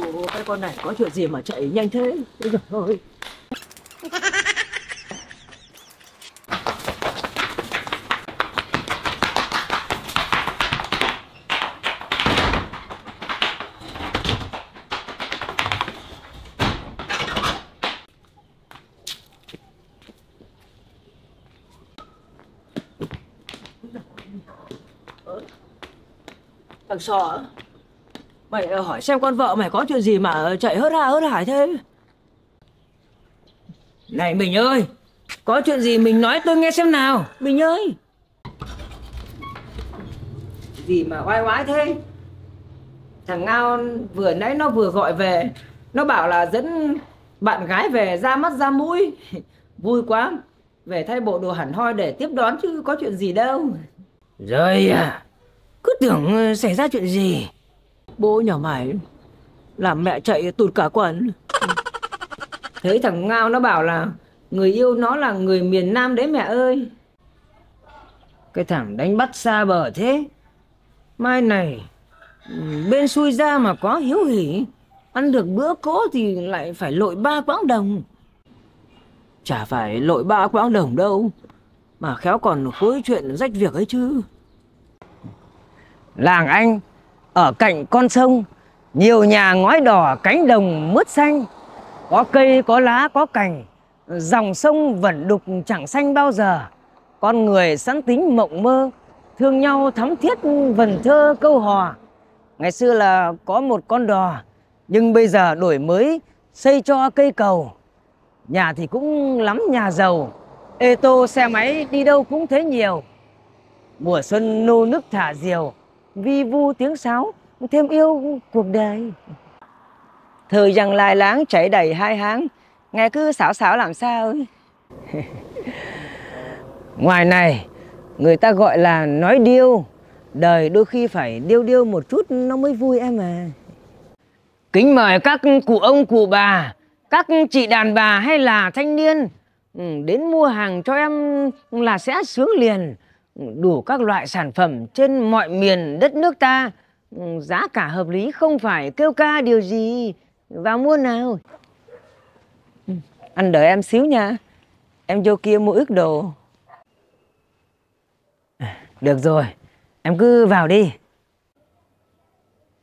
Ủa, cái con này có chuyện gì mà chạy nhanh thế? Ôi giời ơi. Thằng sọ Mày ờ, hỏi xem con vợ mày có chuyện gì mà chạy hớt ha hớt hải thế. Này mình ơi Có chuyện gì mình nói tôi nghe xem nào. Mình ơi. Gì mà oai oái thế? Thằng Ngao vừa nãy nó vừa gọi về Nó bảo là dẫn bạn gái về ra mắt ra mũi. Vui quá Về thay bộ đồ hẳn hoi để tiếp đón chứ có chuyện gì đâu. Rồi à Cứ tưởng ờ, xảy ra chuyện gì Bố nhỏ mày Làm mẹ chạy tụt cả quần. Thấy thằng Ngao nó bảo là Người yêu nó là người miền Nam đấy mẹ ơi. Cái thằng đánh bắt xa bờ thế Mai này Bên xui ra mà có hiếu hỉ Ăn được bữa cỗ thì lại phải lội ba quãng đồng. Chả phải lội ba quãng đồng đâu Mà khéo còn khối chuyện rách việc ấy chứ. Làng anh ở cạnh con sông, nhiều nhà ngói đỏ cánh đồng mướt xanh. Có cây, có lá, có cành, dòng sông vẫn đục chẳng xanh bao giờ. Con người sẵn tính mộng mơ, thương nhau thắm thiết vần thơ câu hò. Ngày xưa là có một con đò, nhưng bây giờ đổi mới, xây cho cây cầu. Nhà thì cũng lắm nhà giàu, ê tô, xe máy đi đâu cũng thấy nhiều. Mùa xuân nô nức thả diều vi vu tiếng sáo, thêm yêu cuộc đời. Thời gian lai láng chảy đầy hai tháng nghe cứ xảo xảo làm sao ngoài này, người ta gọi là nói điêu. Đời đôi khi phải điêu điêu một chút nó mới vui em à. Kính mời các cụ ông, cụ bà, các chị đàn bà hay là thanh niên ừ, đến mua hàng cho em là sẽ sướng liền đủ các loại sản phẩm trên mọi miền đất nước ta. Ừ, giá cả hợp lý không phải kêu ca điều gì. Vào mua nào. Ừ, anh đợi em xíu nha. Em vô kia mua ước đồ. À, được rồi em cứ vào đi.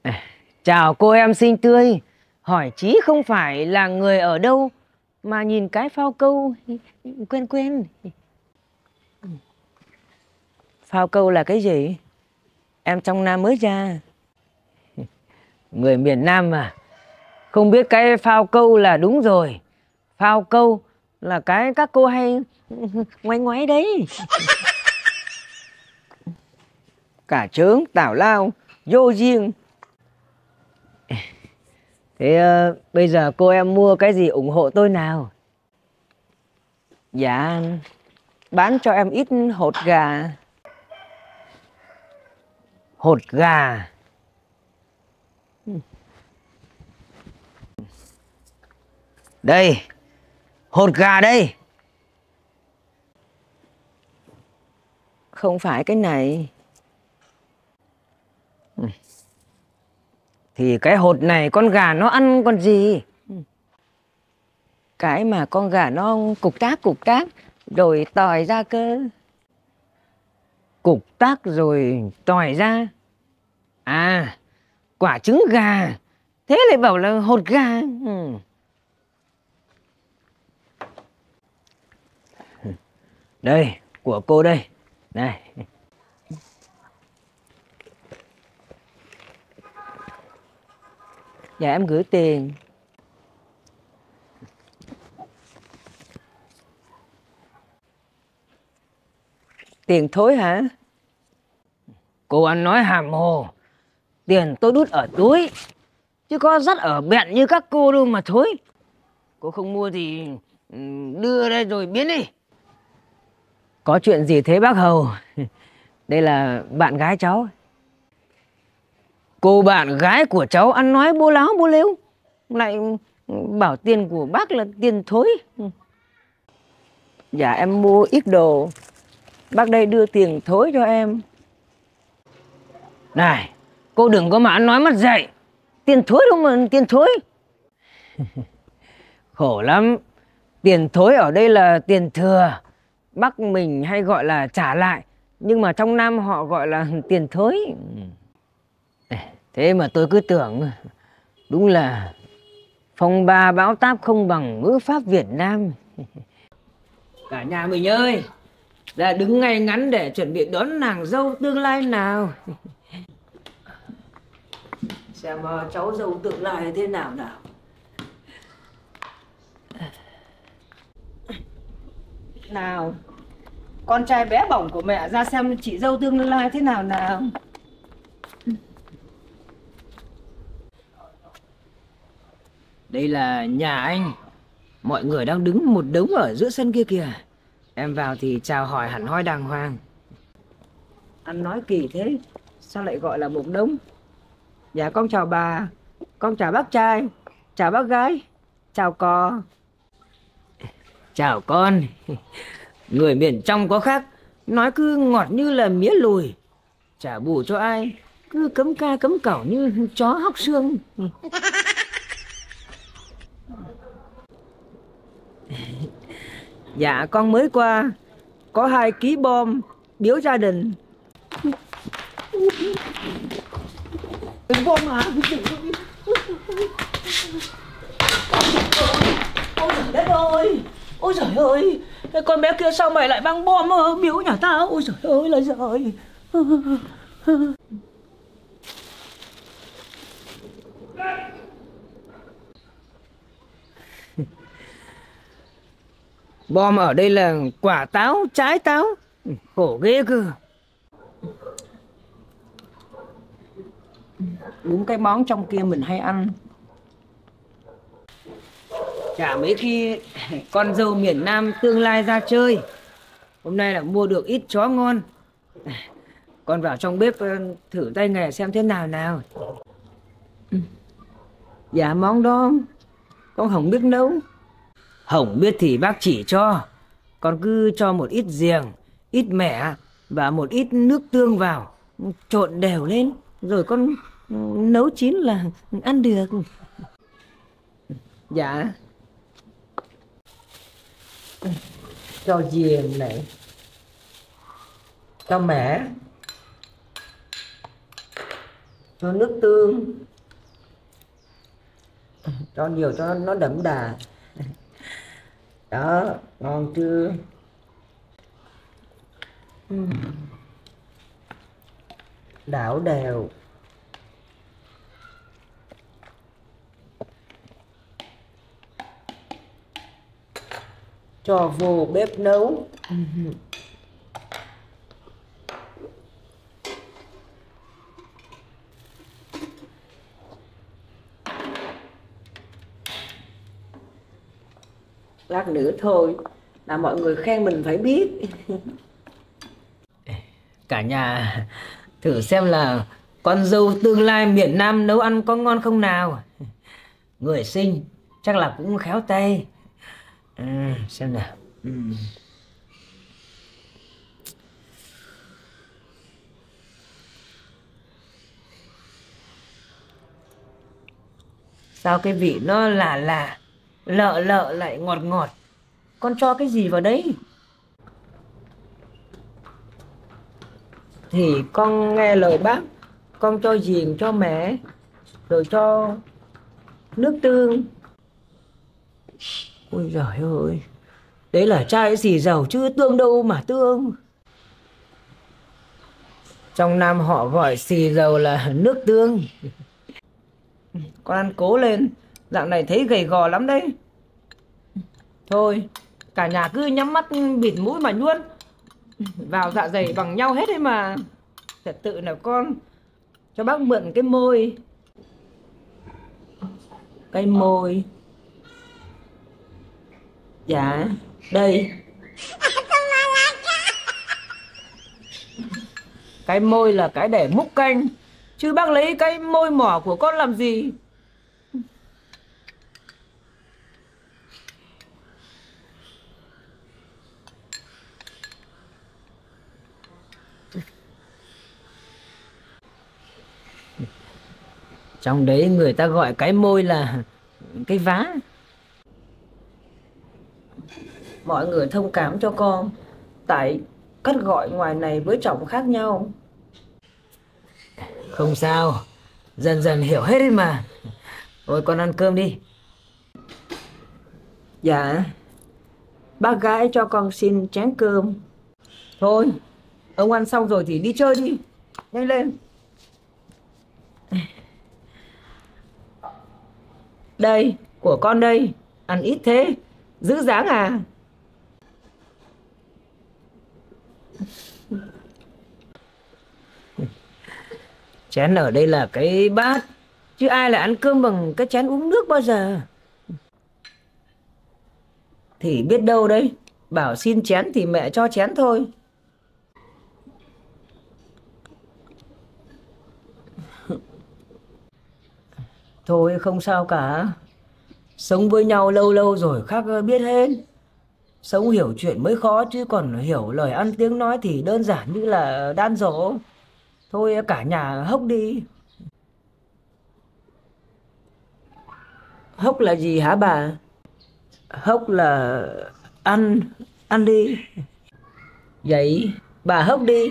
À, chào cô em xinh tươi. Hỏi chí không phải là người ở đâu mà nhìn cái phao câu quen quen phao câu là cái gì? Em trong nam mới ra. Người miền nam mà. Không biết cái phao câu là đúng rồi. Phao câu là cái các cô hay ngoáy ngoáy đấy. Cả trướng tảo lao vô riêng thế uh, bây giờ cô em mua cái gì ủng hộ tôi nào? Dạ bán cho em ít hột gà hột gà. Đây hột gà đây. Không phải cái này. Thì cái hột này con gà nó ăn con gì? Cái mà con gà nó cục tác cục tác rồi tỏi ra cơ cục tác rồi tỏi ra. À quả trứng gà. Thế lại bảo là hột gà. Ừ. đây, của cô đây. Này. Dạ em gửi tiền. Tiền thối hả? Cô ăn nói hàm hồ. Tiền tôi đút ở túi chứ có dắt ở bẹn như các cô đâu mà thối. Cô không mua thì ừ, đưa đây rồi biến đi. Có chuyện gì thế bác hầu? Đây là bạn gái cháu. Cô bạn gái của cháu ăn nói bố láo bố lếu. Lại bảo tiền của bác là tiền thối. Dạ em mua ít đồ bác đây đưa tiền thối cho em. Này, cô đừng có mà nói mất dạy. Tiền thối đâu mà, tiền thối. Khổ lắm. Tiền thối ở đây là tiền thừa. Bắc mình hay gọi là trả lại, nhưng mà trong nam họ gọi là tiền thối. Ừ. Thế mà tôi cứ tưởng, đúng là phong ba bão táp không bằng ngữ pháp việt nam. Cả nhà mình ơi! Là đứng ngay ngắn để chuẩn bị đón nàng dâu tương lai nào. Xem uh, cháu dâu tương lai thế nào nào. Nào con trai bé bỏng của mẹ ra xem chị dâu tương lai thế nào nào. Đây là nhà anh. Mọi người đang đứng một đống ở giữa sân kia kìa em vào thì chào hỏi hẳn hoi đàng hoàng. Anh nói kỳ thế sao lại gọi là một đống dạ con chào bà con chào bác trai chào bác gái chào cò. Chào con. Người miền trong có khác nói cứ ngọt như là mía lùi. Chả bù cho ai cứ cấm ca cấm cẩu như chó hóc xương dạ con mới qua. Có hai ký bom biếu gia đình. Bom hả? Ôi trời đất ơi! Ôi trời ơi! Con bé kia sao mày lại băng bom biếu nhà tao. Ôi trời ơi, là trời bom ở đây là quả táo trái táo. Khổ ghê cơ. Đúng cái món trong kia mình hay ăn. Chả mấy khi con dâu miền Nam tương lai ra chơi. Hôm nay là mua được ít chó ngon. Con vào trong bếp ờ, thử tay nghề xem thế nào nào. Dạ món đó con không biết nấu Hổng biết thì bác chỉ cho. Con cứ cho một ít giềng, Ít mẻ Và một ít nước tương vào, Trộn đều lên, Rồi con nấu chín là ăn được. Dạ. Cho giềng này, Cho mẻ, Cho nước tương, Cho nhiều cho nó đậm đà đó ngon chưa? Đảo đều. Cho vô bếp nấu lát nữa thôi là mọi người khen mình phải biết. Cả nhà thử xem là con dâu tương lai miền Nam nấu ăn có ngon không nào? Người sinh chắc là cũng khéo tay. À, xem nào. Ừ. sao cái vị nó lạ là lợ lợ lại ngọt ngọt. Con cho cái gì vào đấy? Thì con nghe lời bác, con cho giềng cho mẹ rồi cho nước tương. Ôi giời ơi, đấy là chai xì dầu chứ tương đâu mà tương. Trong nam họ gọi xì dầu là nước tương. Con ăn cố lên. Dạng này thấy gầy gò lắm đấy. Thôi, Cả nhà cứ nhắm mắt bịt mũi mà nuốt Vào dạ dày bằng nhau hết đấy mà. Thật tự là con, Cho bác mượn cái môi. Cái môi. Dạ Đây. Cái môi là cái để múc canh. Chứ bác lấy cái môi mỏ của con làm gì? Trong đấy người ta gọi cái môi là cái vá. Mọi người thông cảm cho con, tại cách gọi ngoài này với trọng khác nhau. Không sao, dần dần hiểu hết đi mà. Thôi con ăn cơm đi. Dạ, bác gái cho con xin chén cơm. Thôi, ông ăn xong rồi thì đi chơi đi. Nhanh lên. Đây, của con đây. Ăn ít thế. Giữ dáng à? Chén ở đây là cái bát. Chứ ai lại ăn cơm bằng cái chén uống nước bao giờ. Thì biết đâu đấy. Bảo xin chén thì mẹ cho chén thôi. Thôi không sao cả. Sống với nhau lâu lâu rồi khác biết hết. Sống hiểu chuyện mới khó chứ còn hiểu lời ăn tiếng nói thì đơn giản như là đan dỗ. Thôi cả nhà hốc đi. Hốc là gì hả bà? Hốc là ăn, ăn đi. Vậy bà hốc đi.